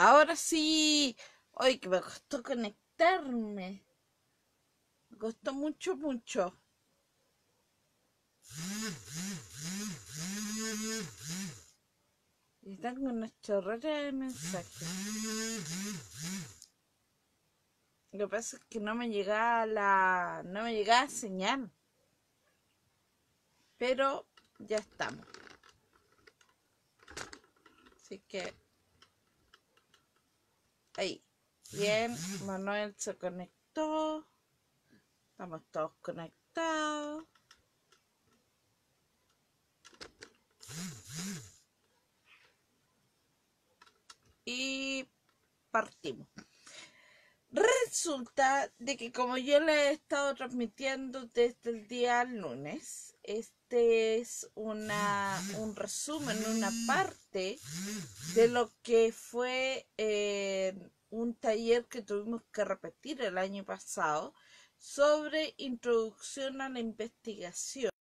Ahora sí. Hoy que me costó conectarme. Me costó mucho, mucho. Y tengo una chorrera de mensajes. Lo que pasa es que no me llegaba la. no me llegaba señal. Pero ya estamos. Así que. Ahí. Bien, Manuel se conectó. Estamos todos conectados. Y partimos. Resulta de que como yo le he estado transmitiendo desde el día lunes, este es una, un resumen, una parte de lo que fue eh, un taller que tuvimos que repetir el año pasado sobre introducción a la investigación,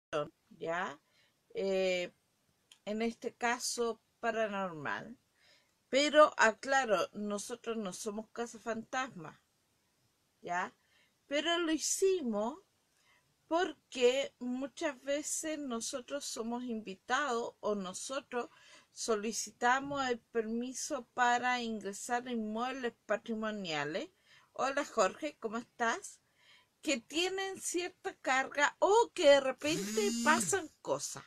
¿ya? Eh, en este caso paranormal. Pero aclaro, nosotros no somos casa fantasma, ¿ya? Pero lo hicimos porque muchas veces nosotros somos invitados o nosotros solicitamos el permiso para ingresar a inmuebles patrimoniales. Hola Jorge, ¿cómo estás? Que tienen cierta carga o que de repente pasan cosas.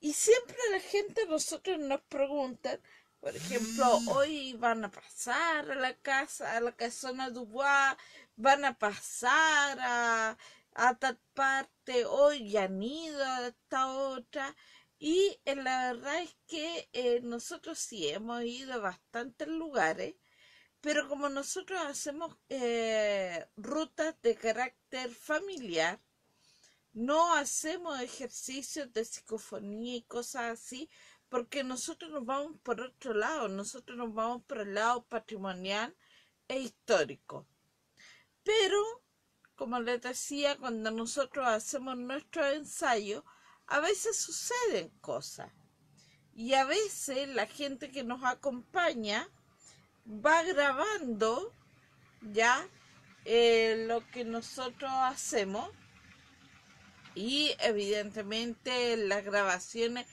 Y siempre la gente, nosotros nos preguntan, por ejemplo, hoy van a pasar a la casa, a la casona Dubois, van a pasar a, a tal parte, hoy han ido a esta otra. Y eh, la verdad es que eh, nosotros sí hemos ido a bastantes lugares, pero como nosotros hacemos eh, rutas de carácter familiar, no hacemos ejercicios de psicofonía y cosas así, porque nosotros nos vamos por otro lado, nosotros nos vamos por el lado patrimonial e histórico. Pero, como les decía, cuando nosotros hacemos nuestro ensayo, a veces suceden cosas. Y a veces la gente que nos acompaña va grabando ya eh, lo que nosotros hacemos y evidentemente las grabaciones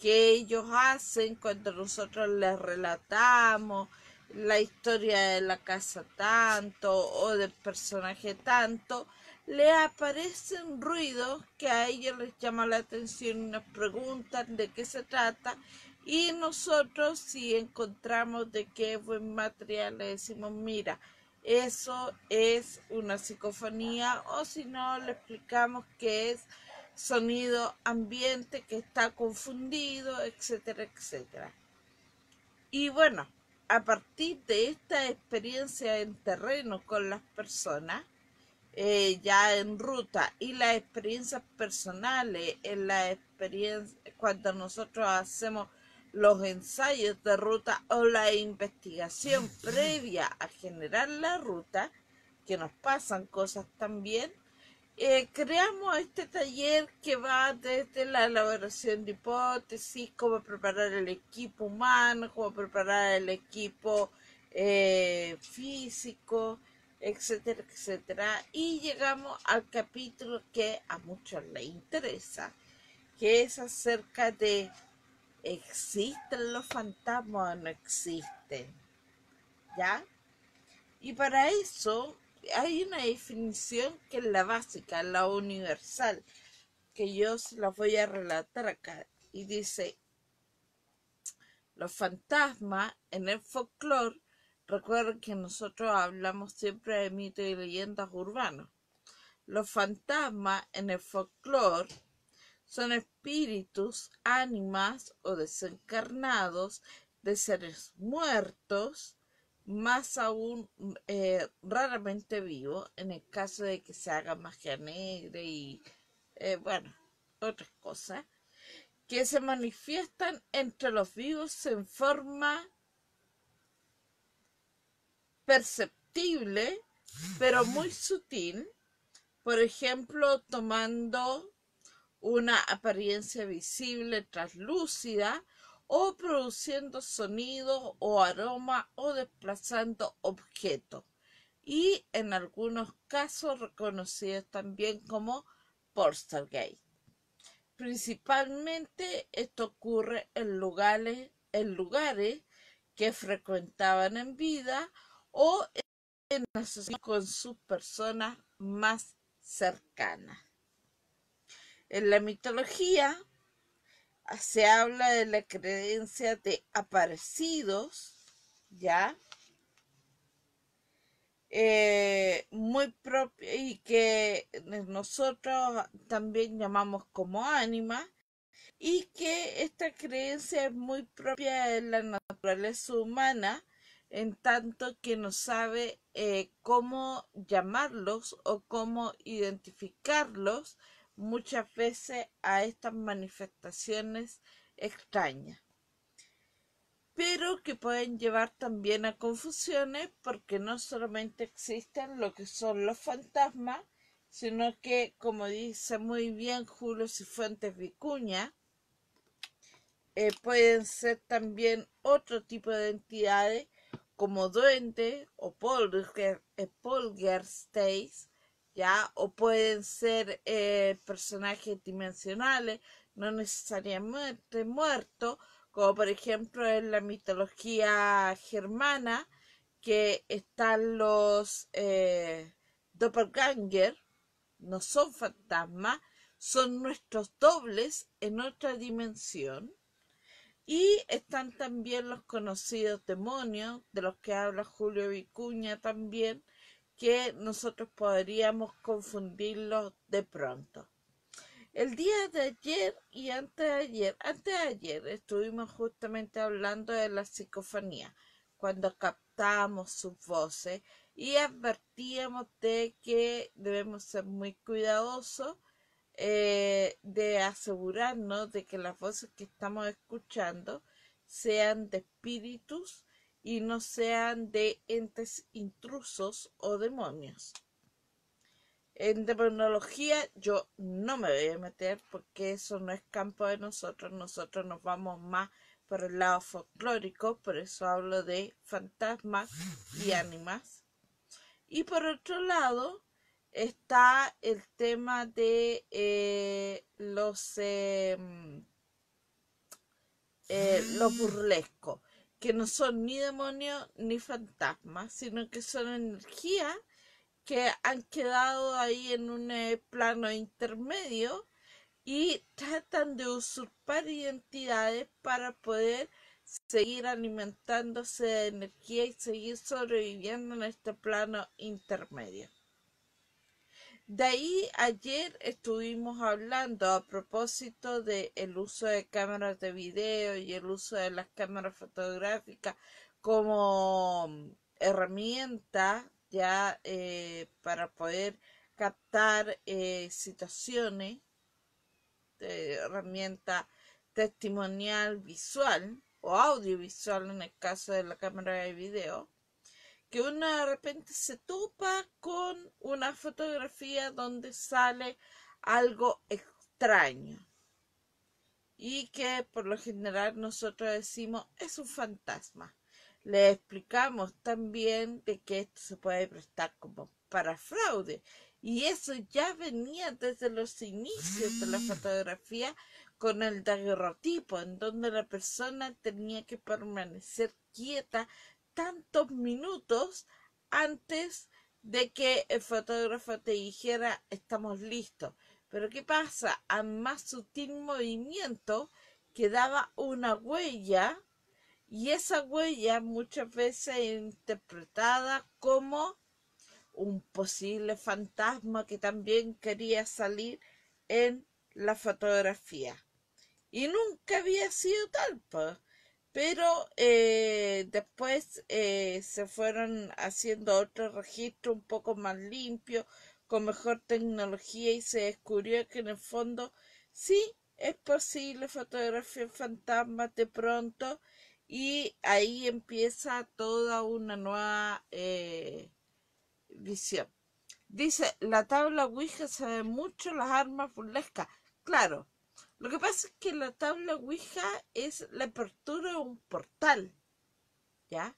que ellos hacen cuando nosotros les relatamos la historia de la casa tanto o del personaje tanto, le aparecen ruidos que a ellos les llama la atención nos preguntan de qué se trata y nosotros si encontramos de qué buen material le decimos mira eso es una psicofonía o si no le explicamos que es sonido ambiente que está confundido, etcétera, etcétera. Y bueno, a partir de esta experiencia en terreno con las personas, eh, ya en ruta y las experiencias personales, en la experiencia, cuando nosotros hacemos los ensayos de ruta o la investigación previa a generar la ruta, que nos pasan cosas también, eh, creamos este taller que va desde la elaboración de hipótesis, cómo preparar el equipo humano, cómo preparar el equipo eh, físico, etcétera, etcétera. Y llegamos al capítulo que a muchos les interesa, que es acerca de ¿existen los fantasmas o no existen? ¿Ya? Y para eso hay una definición que es la básica, la universal, que yo se la voy a relatar acá. Y dice, los fantasmas en el folclore, recuerden que nosotros hablamos siempre de mitos y leyendas urbanos. Los fantasmas en el folclore son espíritus, ánimas o desencarnados de seres muertos más aún eh, raramente vivo, en el caso de que se haga magia negra y, eh, bueno, otras cosas, que se manifiestan entre los vivos en forma perceptible, pero muy sutil, por ejemplo, tomando una apariencia visible, translúcida, o produciendo sonido o aroma o desplazando objetos y en algunos casos reconocidos también como Poltergeist. Principalmente esto ocurre en lugares, en lugares que frecuentaban en vida o en asociación con sus personas más cercanas. En la mitología se habla de la creencia de aparecidos, ¿ya? Eh, muy propia y que nosotros también llamamos como ánima y que esta creencia es muy propia de la naturaleza humana en tanto que no sabe eh, cómo llamarlos o cómo identificarlos muchas veces a estas manifestaciones extrañas pero que pueden llevar también a confusiones porque no solamente existen lo que son los fantasmas, sino que, como dice muy bien Julio Cifuentes Vicuña, eh, pueden ser también otro tipo de entidades como duende o poltergeist, eh, o pueden ser eh, personajes dimensionales, no necesariamente muertos, como por ejemplo en la mitología germana, que están los eh, doppelganger, no son fantasmas, son nuestros dobles en otra dimensión. Y están también los conocidos demonios, de los que habla Julio Vicuña también, que nosotros podríamos confundirlos de pronto. El día de ayer y antes de ayer, antes de ayer estuvimos justamente hablando de la psicofonía, cuando captamos sus voces y advertíamos de que debemos ser muy cuidadosos eh, de asegurarnos de que las voces que estamos escuchando sean de espíritus y no sean de entes intrusos o demonios. En demonología yo no me voy a meter porque eso no es campo de nosotros. Nosotros nos vamos más por el lado folclórico, por eso hablo de fantasmas y ánimas. Y por otro lado está el tema de eh, los, em, eh, los burlescos, que no son ni demonios ni fantasmas, sino que son energías que han quedado ahí en un eh, plano intermedio y tratan de usurpar identidades para poder seguir alimentándose de energía y seguir sobreviviendo en este plano intermedio. De ahí ayer estuvimos hablando a propósito del el uso de cámaras de video y el uso de las cámaras fotográficas como herramienta ya eh, para poder captar eh, situaciones herramienta testimonial visual o audiovisual en el caso de la cámara de video que uno de repente se topa con una fotografía donde sale algo extraño. Y que por lo general nosotros decimos es un fantasma le explicamos también de que esto se puede prestar como para fraude. Y eso ya venía desde los inicios de la fotografía con el daguerrotipo, en donde la persona tenía que permanecer quieta tantos minutos antes de que el fotógrafo te dijera estamos listos. Pero ¿qué pasa? A más sutil movimiento quedaba una huella y esa huella muchas veces es interpretada como un posible fantasma que también quería salir en la fotografía. Y nunca había sido tal, pero eh, después eh, se fueron haciendo otros registros un poco más limpios, con mejor tecnología y se descubrió que en el fondo sí es posible fotografiar fantasmas de pronto y ahí empieza toda una nueva eh, visión. Dice, la tabla Ouija se mucho las armas burlescas. Claro, Lo que pasa es que la tabla Ouija es la apertura de un portal, ¿ya?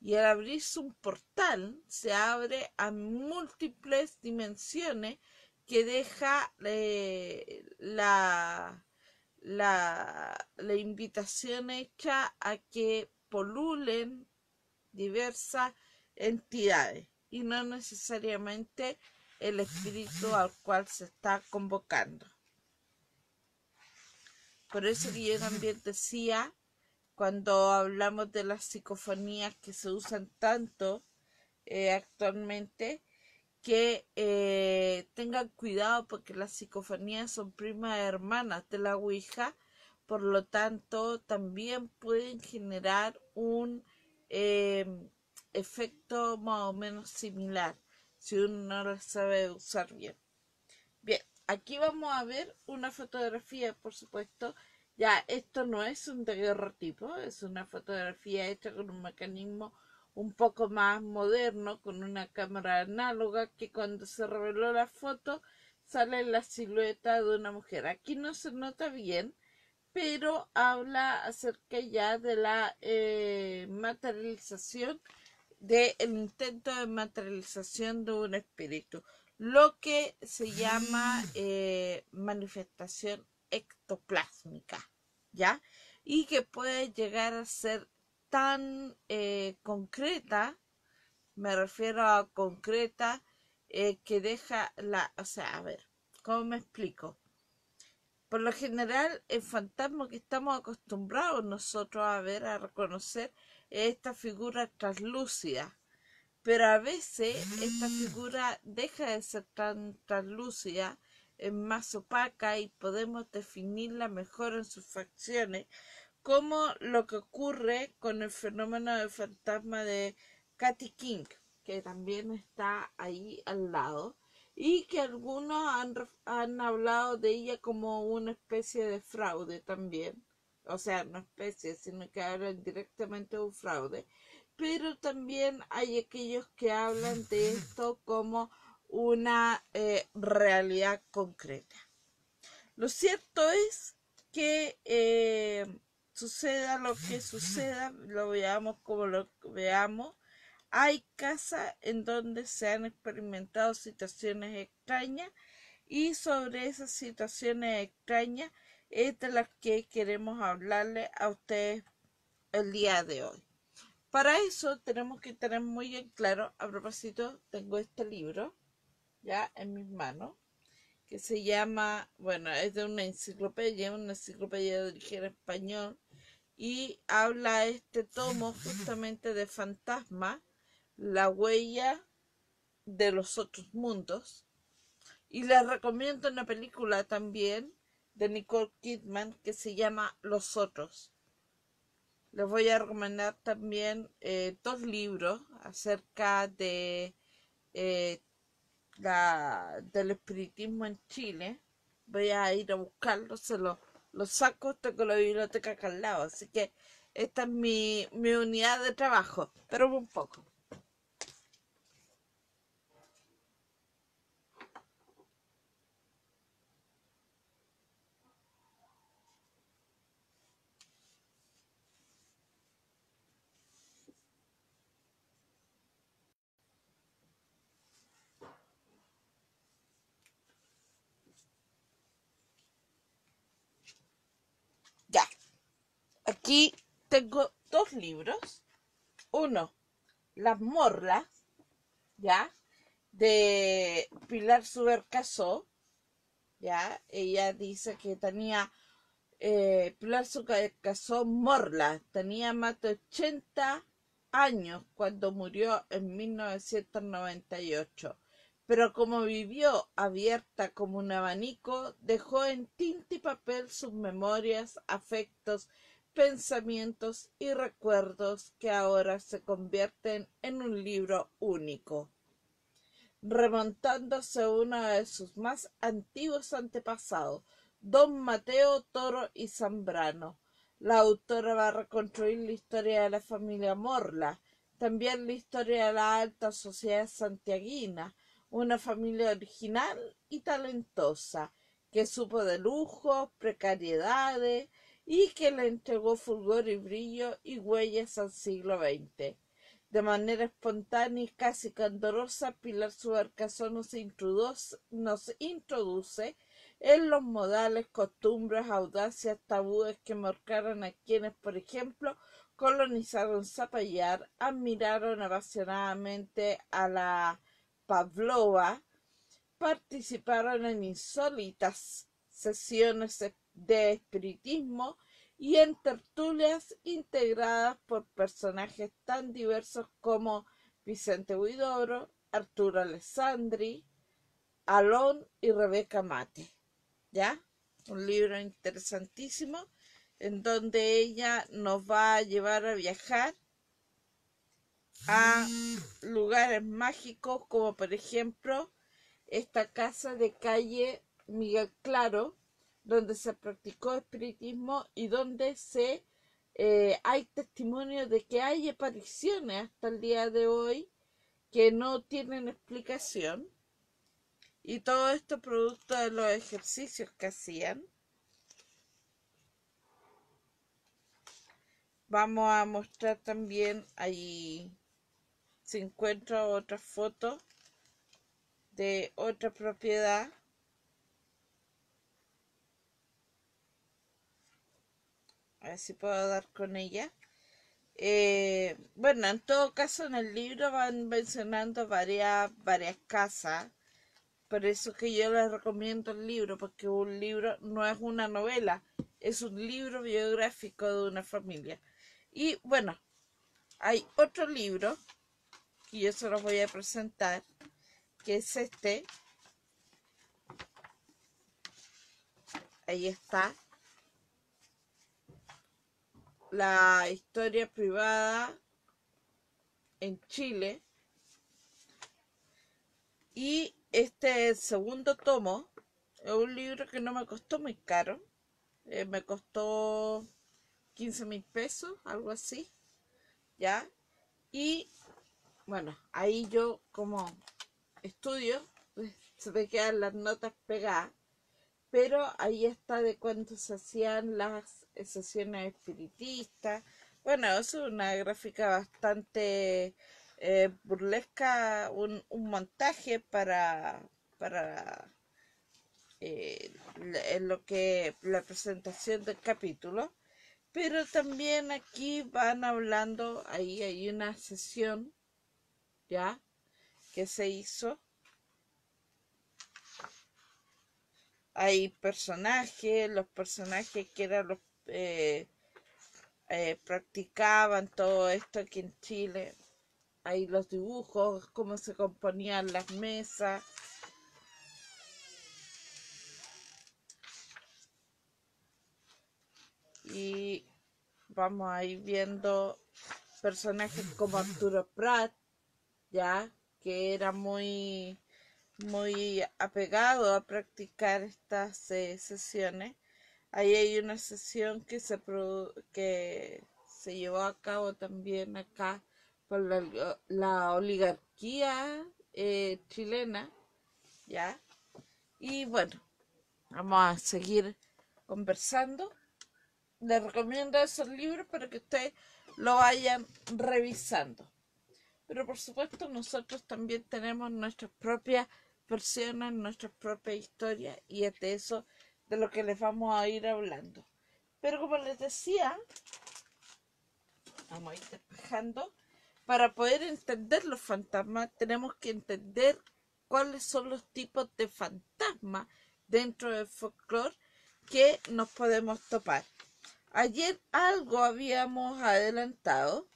Y al abrirse un portal se abre a múltiples dimensiones que deja eh, la, la, la invitación hecha a que polulen diversas entidades y no necesariamente el espíritu al cual se está convocando. Por eso que yo también decía, cuando hablamos de las psicofonías que se usan tanto eh, actualmente, que eh, tengan cuidado porque las psicofonías son primas hermanas de la Ouija, por lo tanto también pueden generar un em, efecto más o menos similar si uno no las sabe usar bien. Aquí vamos a ver una fotografía, por supuesto. Ya, esto no es un daguerrotipo, es una fotografía hecha con un mecanismo un poco más moderno con una cámara análoga que cuando se reveló la foto sale la silueta de una mujer. Aquí no se nota bien, pero habla acerca ya de la eh, materialización, del intento de materialización de un espíritu, lo que se llama eh, manifestación ectoplásmica, ¿ya? Y que puede llegar a ser tan eh, concreta, me refiero a concreta, eh, que deja la, o sea, a ver, ¿cómo me explico? Por lo general, el fantasma que estamos acostumbrados nosotros a ver, a reconocer, es esta figura translúcida. Pero a veces esta figura deja de ser tan translúcida, es más opaca y podemos definirla mejor en sus facciones como lo que ocurre con el fenómeno del fantasma de Katy King, que también está ahí al lado, y que algunos han, han hablado de ella como una especie de fraude también, o sea, no especie, sino que hablan directamente de un fraude, pero también hay aquellos que hablan de esto como una eh, realidad concreta. Lo cierto es que eh, suceda lo que suceda, lo veamos como lo veamos, hay casas en donde se han experimentado situaciones extrañas y sobre esas situaciones extrañas es de las que queremos hablarle a ustedes el día de hoy. Para eso tenemos que tener muy en claro, a propósito, tengo este libro ya en mis manos, que se llama, bueno, es de una enciclopedia, una enciclopedia de origen español, y habla este tomo justamente de fantasma, la huella de los otros mundos. Y les recomiendo una película también de Nicole Kidman que se llama Los Otros. Les voy a recomendar también eh, dos libros acerca de eh, la, del espiritismo en Chile. Voy a ir a buscarlo, se los los saco, tengo la biblioteca acá al lado, así que esta es mi, mi unidad de trabajo, pero un poco. Aquí tengo dos libros. Uno, Las Morlas, ¿ya? De Pilar Subercasó, ¿ya? Ella dice que tenía, eh, Pilar Subercasó Morla, tenía más de 80 años cuando murió en 1998 pero como vivió abierta como un abanico, dejó en tinta y papel sus memorias, afectos, pensamientos y recuerdos que ahora se convierten en un libro único. Remontándose a uno de sus más antiguos antepasados, don Mateo Toro y Zambrano. La autora va a reconstruir la historia de la familia Morla, también la historia de la alta sociedad santiaguina, una familia original y talentosa, que supo de lujos, precariedades y que le entregó fulgor y brillo y huellas al siglo XX. De manera espontánea y casi candorosa, Pilar Subercaso nos introduce, nos introduce en los modales, costumbres, audacias, tabúes que marcaron a quienes, por ejemplo, colonizaron Zapallar, admiraron apasionadamente a la Pavlova, participaron en insólitas sesiones de espiritismo y en tertulias integradas por personajes tan diversos como Vicente Huidoro, Arturo Alessandri, Alon y Rebeca Mate. ¿Ya? Un libro interesantísimo en donde ella nos va a llevar a viajar a lugares mágicos como por ejemplo esta casa de calle Miguel Claro, donde se practicó espiritismo y donde se eh, hay testimonio de que hay apariciones hasta el día de hoy que no tienen explicación y todo esto producto de los ejercicios que hacían. Vamos a mostrar también ahí se encuentra otra foto de otra propiedad a ver si puedo dar con ella eh, bueno en todo caso en el libro van mencionando varias varias casas por eso que yo les recomiendo el libro porque un libro no es una novela es un libro biográfico de una familia y bueno hay otro libro que yo se los voy a presentar que es este. Ahí está. La historia privada en Chile. Y este segundo tomo es un libro que no me costó muy caro. Eh, me costó 15 mil pesos, algo así. ¿Ya? Y bueno, ahí yo como estudio, pues, se me quedan las notas pegadas, pero ahí está de cuando se hacían las sesiones espiritistas. Bueno, es una gráfica bastante eh, burlesca, un, montaje para, para eh, lo que la presentación del capítulo. Pero también aquí van hablando, ahí hay una sesión, ¿ya? que se hizo. Hay personajes, los personajes que eran los eh, eh, practicaban todo esto aquí en Chile. Hay los dibujos, cómo se componían las mesas. Y vamos a ir viendo personajes como Arturo Prat, ya que era muy, muy apegado a practicar estas eh, sesiones. Ahí hay una sesión que se, que se llevó a cabo también acá por la, oligarquía eh, chilena, ¿ya? Y bueno, vamos a seguir conversando. Les recomiendo esos libros para que ustedes lo vayan revisando. Pero por supuesto nosotros también tenemos nuestras propias versiones, nuestras propias historias y es de eso de lo que les vamos a ir hablando. Pero como les decía, vamos a ir despejando, para poder entender los fantasmas tenemos que entender cuáles son los tipos de fantasmas dentro del folclore que nos podemos topar. Ayer algo habíamos adelantado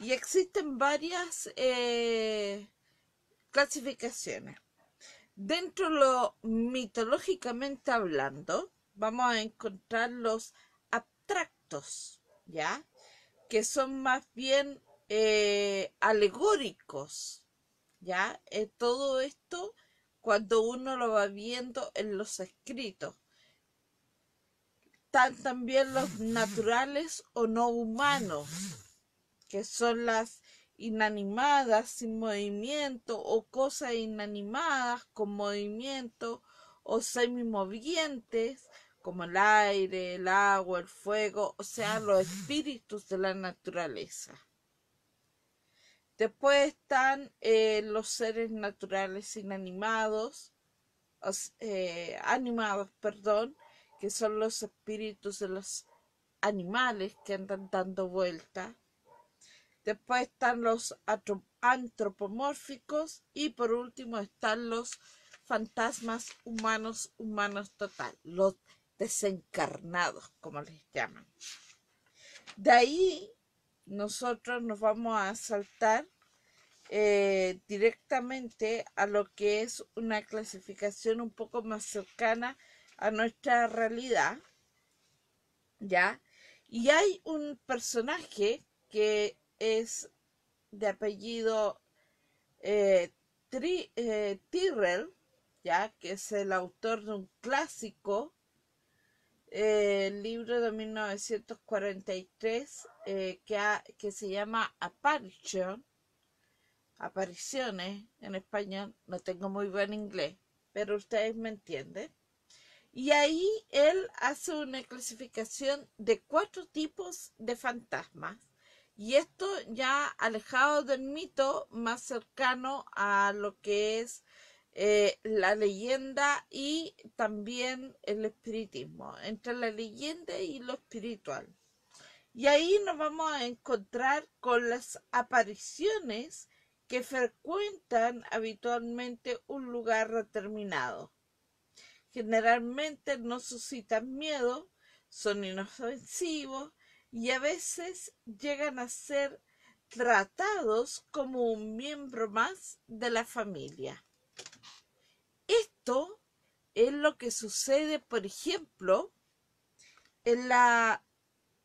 y existen varias eh, clasificaciones. Dentro de lo mitológicamente hablando, vamos a encontrar los abstractos, ¿ya? Que son más bien eh, alegóricos, ¿ya? Eh, todo esto cuando uno lo va viendo en los escritos. Están también los naturales o no humanos, que son las inanimadas sin movimiento o cosas inanimadas con movimiento o semimovientes como el aire, el agua, el fuego, o sea, los espíritus de la naturaleza. Después están eh, los seres naturales inanimados, eh, animados, perdón, que son los espíritus de los animales que andan dando vuelta. Después están los antropomórficos y por último están los fantasmas humanos, humanos total, los desencarnados, como les llaman. De ahí nosotros nos vamos a saltar eh, directamente a lo que es una clasificación un poco más cercana a nuestra realidad, ¿ya? Y hay un personaje que es de apellido eh, eh, Tyrrell, ya que es el autor de un clásico, eh, libro de 1943 que, que se llama Apparition, apariciones en español, no tengo muy buen inglés, pero ustedes me entienden. Y ahí él hace una clasificación de cuatro tipos de fantasmas. Y esto ya alejado del mito, más cercano a lo que es eh, la leyenda y también el espiritismo, entre la leyenda y lo espiritual. Y ahí nos vamos a encontrar con las apariciones que frecuentan habitualmente un lugar determinado generalmente no suscitan miedo, son inofensivos y a veces llegan a ser tratados como un miembro más de la familia. Esto es lo que sucede, por ejemplo, en la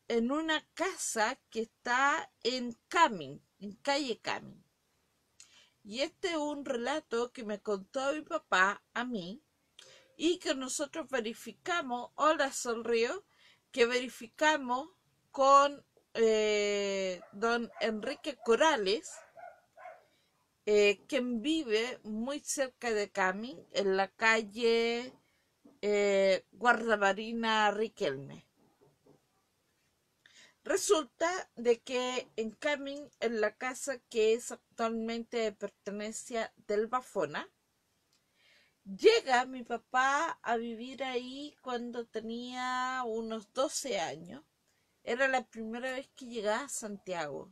en una casa que está en Camin, en calle Camin. Y este es un relato que me contó mi papá a mí y que nosotros verificamos, hola Solrío, que verificamos con eh, don Enrique Corales, eh, quien vive muy cerca de Camin, en la calle eh, Guardamarina Riquelme. Resulta de que en Camin, en la casa que es actualmente pertenencia del Bafona, Llega mi papá a vivir ahí cuando tenía unos 12 años. Era la primera vez que llegaba a Santiago.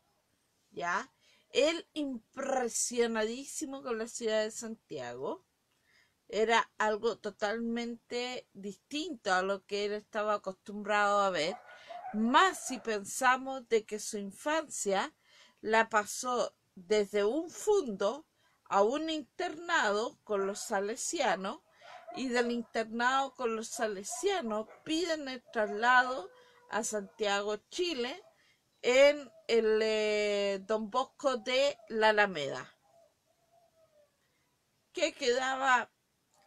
¿Ya? Él impresionadísimo con la ciudad de Santiago. Era algo totalmente distinto a lo que él estaba acostumbrado a ver. Más si pensamos de que su infancia la pasó desde un fondo a un internado con los salesianos y del internado con los salesianos piden el traslado a Santiago, Chile, en el eh, Don Bosco de la Alameda, que quedaba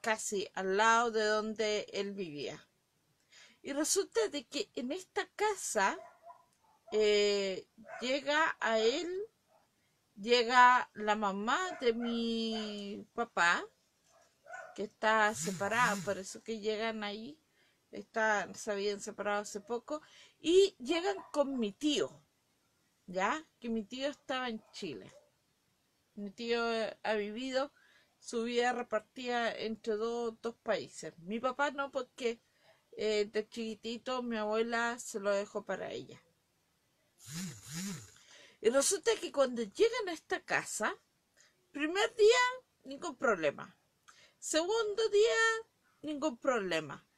casi al lado de donde él vivía. Y resulta de que en esta casa eh, llega a él llega la mamá de mi papá, que está separada, por eso que llegan ahí, está, se habían separado hace poco, y llegan con mi tío, ¿ya? Que mi tío estaba en Chile. Mi tío ha vivido su vida repartida entre dos, dos países. Mi papá no, porque eh, de chiquitito mi abuela se lo dejó para ella. Y resulta que cuando llegan a esta casa, primer día, ningún problema. Segundo día, ningún problema.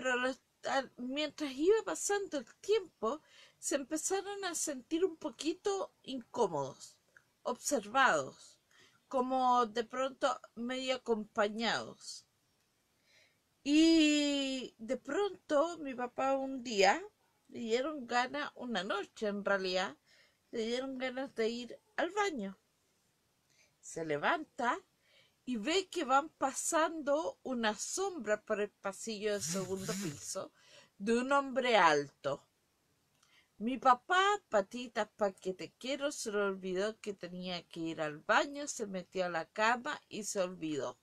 Pero mientras iba pasando el tiempo, se empezaron a sentir un poquito incómodos, observados, como de pronto medio acompañados. Y de pronto mi papá un día le dieron gana, una noche en realidad, le dieron ganas de ir al baño. Se levanta y ve que van pasando una sombra por el pasillo del segundo piso de un hombre alto. Mi papá, patitas pa' que te quiero, se le olvidó que tenía que ir al baño, se metió a la cama y se olvidó.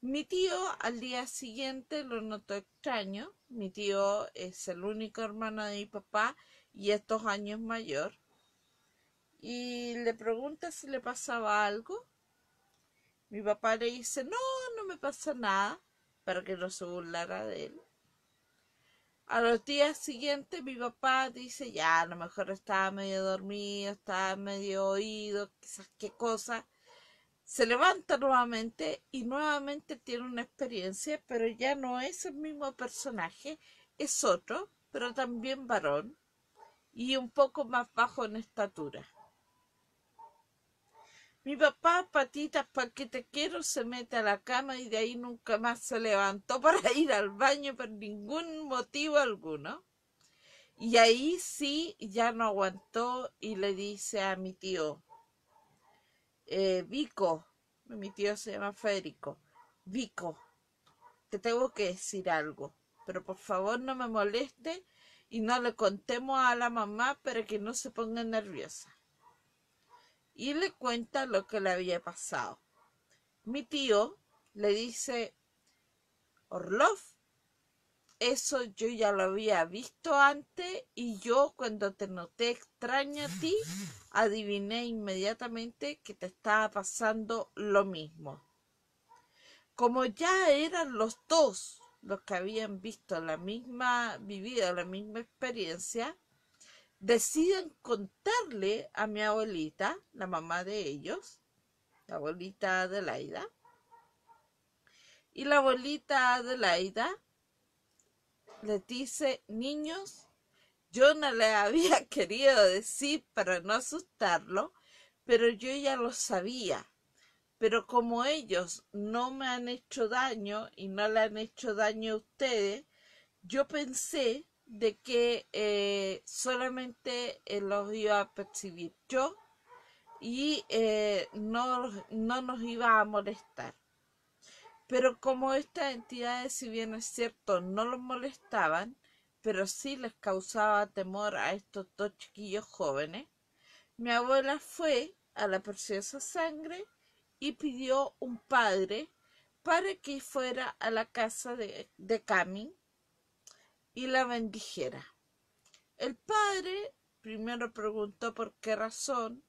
Mi tío al día siguiente lo notó extraño. Mi tío es el único hermano de mi papá y es dos años mayor. Y le pregunta si le pasaba algo. Mi papá le dice, no, no me pasa nada, para que no se burlara de él. A los días siguientes mi papá dice, ya, a lo mejor estaba medio dormido, estaba medio oído, quizás qué cosa se levanta nuevamente y nuevamente tiene una experiencia, pero ya no es el mismo personaje, es otro, pero también varón y un poco más bajo en estatura. Mi papá, patitas, para que te quiero, se mete a la cama y de ahí nunca más se levantó para ir al baño por ningún motivo alguno. Y ahí sí ya no aguantó y le dice a mi tío, eh, Vico, mi tío se llama Federico, Vico, te tengo que decir algo, pero por favor no me moleste y no le contemos a la mamá para que no se ponga nerviosa. Y le cuenta lo que le había pasado. Mi tío le dice, Orlov, eso yo ya lo había visto antes y yo cuando te noté extraña a ti, adiviné inmediatamente que te estaba pasando lo mismo. Como ya eran los dos los que habían visto la misma, vivido la misma experiencia, deciden contarle a mi abuelita, la mamá de ellos, la abuelita Adelaida, y la abuelita Adelaida les dice, niños, yo no le había querido decir para no asustarlo, pero yo ya lo sabía. Pero como ellos no me han hecho daño y no le han hecho daño a ustedes, yo pensé de que eh, solamente los iba a percibir yo y eh, no, no nos iba a molestar. Pero como estas entidades, si bien es cierto, no los molestaban, pero sí les causaba temor a estos dos chiquillos jóvenes, mi abuela fue a la preciosa sangre y pidió un padre para que fuera a la casa de, de Camin y la bendijera. El padre primero preguntó por qué razón.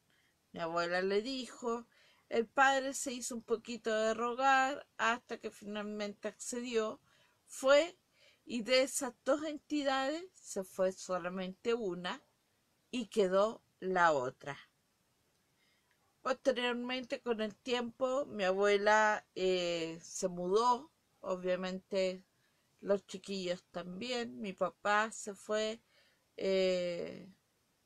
Mi abuela le dijo el padre se hizo un poquito de rogar hasta que finalmente accedió. Fue y de esas dos entidades se fue solamente una y quedó la otra. Posteriormente, con el tiempo, mi abuela eh, se mudó, obviamente los chiquillos también, mi papá se fue, eh,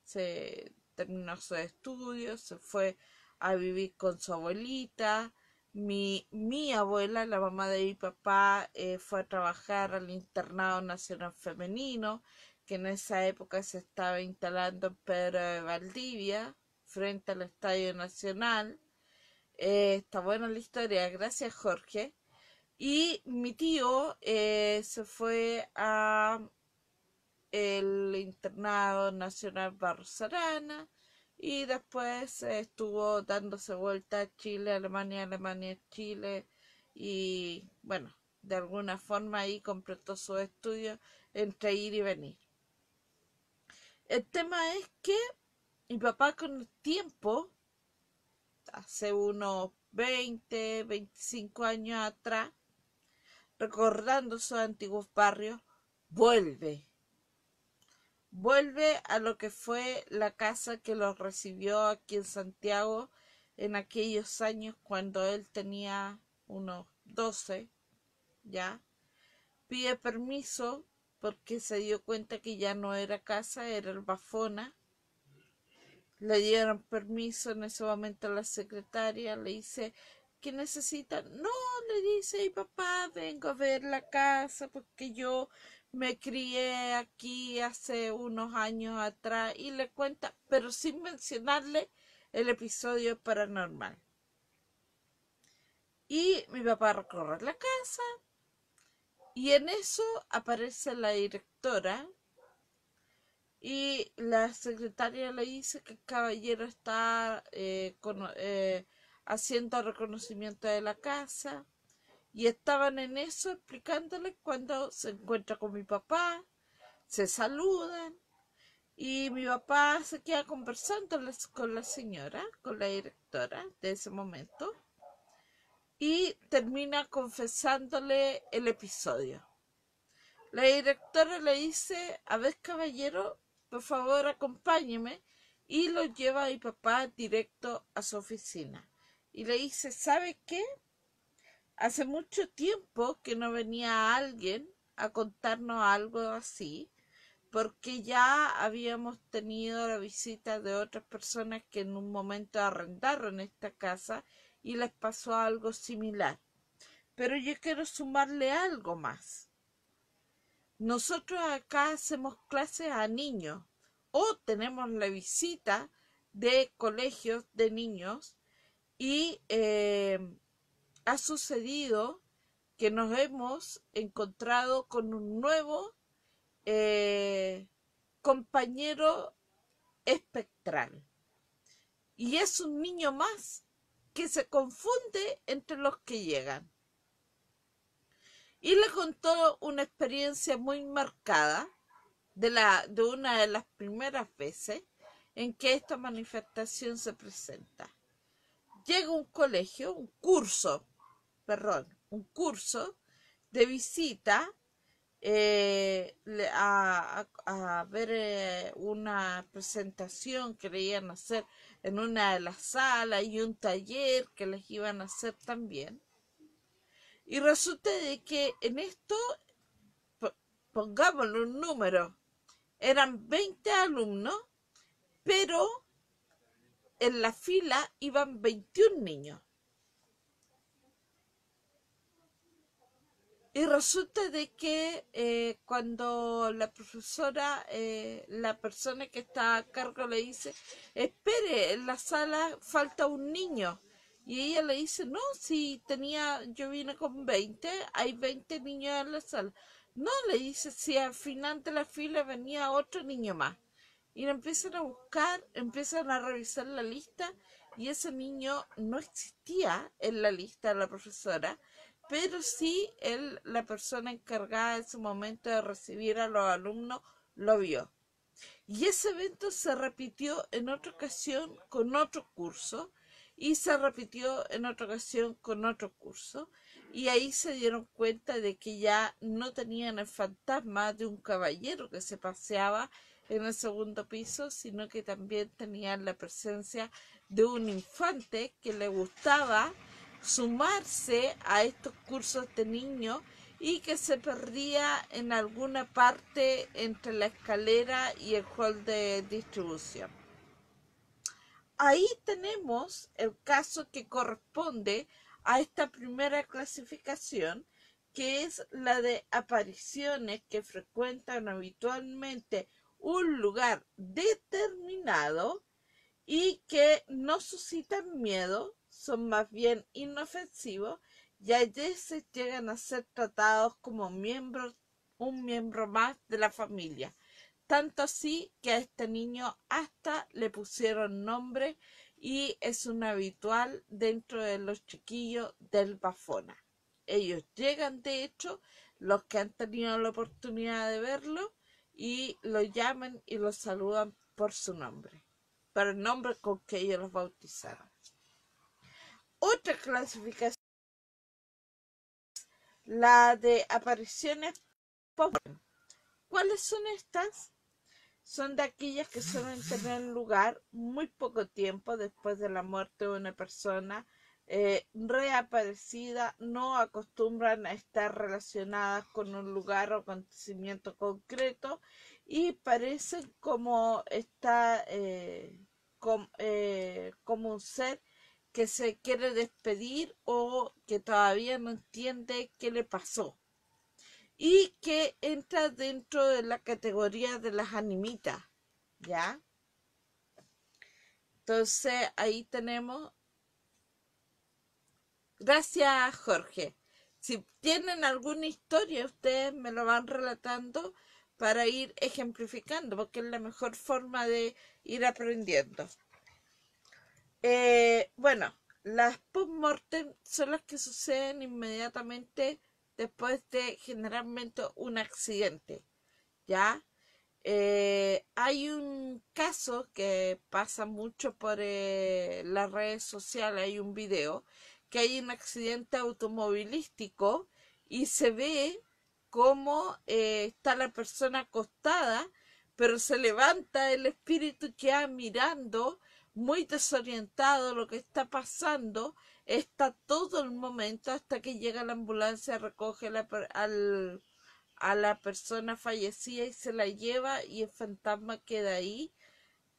se terminó sus estudios, se fue a vivir con su abuelita. Mi, mi abuela, la mamá de mi papá, eh, fue a trabajar al Internado Nacional Femenino, que en esa época se estaba instalando en Pedro de Valdivia, frente al Estadio Nacional. Eh, está buena la historia, gracias Jorge. Y mi tío eh, se fue a el Internado Nacional Barcelona y después estuvo dándose vuelta a Chile, Alemania, Alemania, Chile y bueno, de alguna forma ahí completó su estudio entre ir y venir. El tema es que mi papá con el tiempo, hace unos 20, 25 años atrás, recordando sus antiguos barrios, vuelve vuelve a lo que fue la casa que los recibió aquí en Santiago en aquellos años cuando él tenía unos doce, ya. Pide permiso porque se dio cuenta que ya no era casa, era el Bafona. Le dieron permiso en ese momento a la secretaria, le dice que necesita. No, le dice, papá, vengo a ver la casa porque yo me crié aquí hace unos años atrás y le cuenta, pero sin mencionarle el episodio paranormal. Y mi papá recorre la casa y en eso aparece la directora y la secretaria le dice que el caballero está eh, eh, haciendo reconocimiento de la casa y estaban en eso explicándole cuando se encuentra con mi papá, se saludan y mi papá se queda conversando con la señora, con la directora de ese momento y termina confesándole el episodio. La directora le dice, a ver caballero, por favor acompáñeme y lo lleva a mi papá directo a su oficina. Y le dice, ¿sabe qué? Hace mucho tiempo que no venía alguien a contarnos algo así, porque ya habíamos tenido la visita de otras personas que en un momento arrendaron esta casa y les pasó algo similar. Pero yo quiero sumarle algo más. Nosotros acá hacemos clases a niños o tenemos la visita de colegios de niños y eh, ha sucedido que nos hemos encontrado con un nuevo eh, compañero espectral. Y es un niño más que se confunde entre los que llegan y le contó una experiencia muy marcada de, la, de una de las primeras veces en que esta manifestación se presenta. Llega un colegio, un curso, perdón, un curso de visita eh, a, ver eh, una presentación que le iban a hacer en una de las salas y un taller que les iban a hacer también. Y resulta de que en esto, pongámosle un número, eran 20 alumnos, pero en la fila iban 21 niños. Y resulta de que eh, cuando la profesora, eh, la persona que está a cargo le dice, espere, en la sala falta un niño. Y ella le dice, no, si tenía, yo vine con 20, hay 20 niños en la sala. No, le dice, si al final de la fila venía otro niño más. Y empiezan a buscar, empiezan a revisar la lista y ese niño no existía en la lista de la profesora, pero sí él, la persona encargada en ese momento de recibir a los alumnos lo vio. Y ese evento se repitió en otra ocasión con otro curso y se repitió en otra ocasión con otro curso y ahí se dieron cuenta de que ya no tenían el fantasma de un caballero que se paseaba en el segundo piso, sino que también tenían la presencia de un infante que le gustaba sumarse a estos cursos de niños y que se perdía en alguna parte entre la escalera y el hall de distribución. Ahí tenemos el caso que corresponde a esta primera clasificación, que es la de apariciones que frecuentan habitualmente un lugar determinado y que no suscitan miedo, son más bien inofensivos y a veces llegan a ser tratados como miembros, un miembro más de la familia tanto así que a este niño hasta le pusieron nombre y es un habitual dentro de los chiquillos del Bafona. Ellos llegan, de hecho, los que han tenido la oportunidad de verlo, y lo llaman y lo saludan por su nombre, por el nombre con que ellos los bautizaron. Otra clasificación, la de apariciones ¿Cuáles son estas? son de aquellas que suelen tener lugar muy poco tiempo después de la muerte de una persona eh, reaparecida, no acostumbran a estar relacionadas con un lugar o acontecimiento concreto y parecen como está eh, eh, como un ser que se quiere despedir o que todavía no entiende qué le pasó y que entra dentro de la categoría de las animitas, ¿ya? Entonces ahí tenemos. Gracias, Jorge. Si tienen alguna historia, ustedes me lo van relatando para ir ejemplificando, porque es la mejor forma de ir aprendiendo. Eh, bueno, las post-mortem son las que suceden inmediatamente después de generalmente un accidente. ¿Ya? Eh, hay un caso que pasa mucho por eh, las redes sociales, hay un video, que hay un accidente automovilístico y se ve cómo eh, está la persona acostada, pero se levanta el espíritu que va mirando muy desorientado lo que está pasando, está todo el momento hasta que llega la ambulancia, recoge la, al, a la persona fallecida y se la lleva y el fantasma queda ahí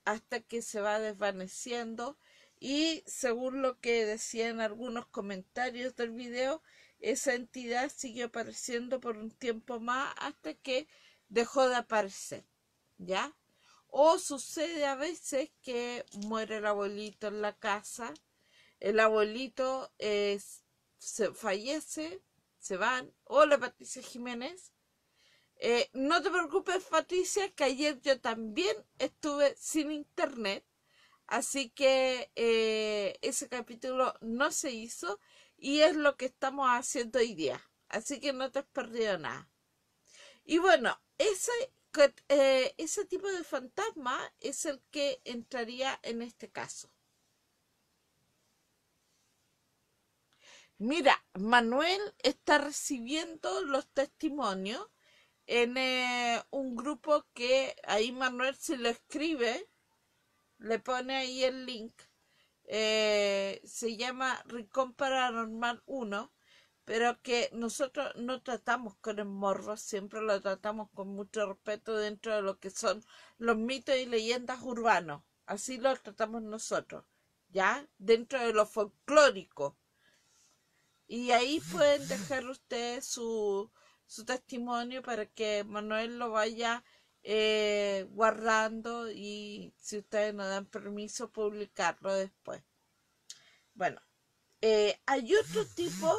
hasta que se va desvaneciendo y según lo que decían algunos comentarios del video, esa entidad siguió apareciendo por un tiempo más hasta que dejó de aparecer, ¿ya? O sucede a veces que muere el abuelito en la casa, el abuelito se fallece, se van. Hola Patricia Jiménez. Eh, no te preocupes Patricia, que ayer yo también estuve sin internet, así que eh, ese capítulo no se hizo y es lo que estamos haciendo hoy día. Así que no te has perdido nada. Y bueno, ese eh, ese tipo de fantasma es el que entraría en este caso. Mira, Manuel está recibiendo los testimonios en eh, un grupo que ahí Manuel si lo escribe, le pone ahí el link, eh, se llama Rincón Paranormal 1 pero que nosotros no tratamos con el morro, siempre lo tratamos con mucho respeto dentro de lo que son los mitos y leyendas urbanos. Así lo tratamos nosotros, ¿ya? Dentro de lo folclórico. Y ahí pueden dejar ustedes su, su testimonio para que Manuel lo vaya eh, guardando y si ustedes nos dan permiso publicarlo después. Bueno, eh, hay otro tipo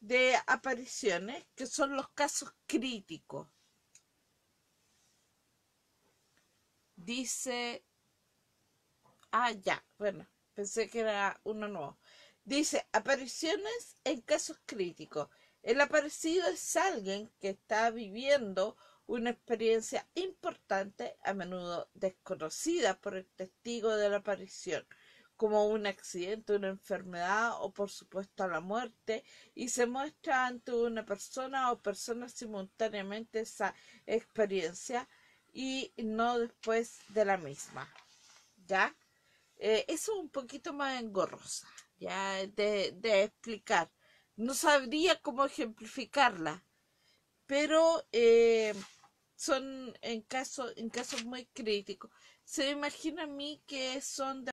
de apariciones, que son los casos críticos. Dice, ah, ya, bueno, pensé que era uno nuevo. Dice, apariciones en casos críticos. El aparecido es alguien que está viviendo una experiencia importante, a menudo desconocida por el testigo de la aparición como un accidente, una enfermedad o por supuesto la muerte y se muestra ante una persona o personas simultáneamente esa experiencia y no después de la misma. ¿Ya? Eh, eso es un poquito más engorrosa, ya de, de, explicar. No sabría cómo ejemplificarla, pero eh, son en casos en casos muy críticos. Se imagina a mí que son de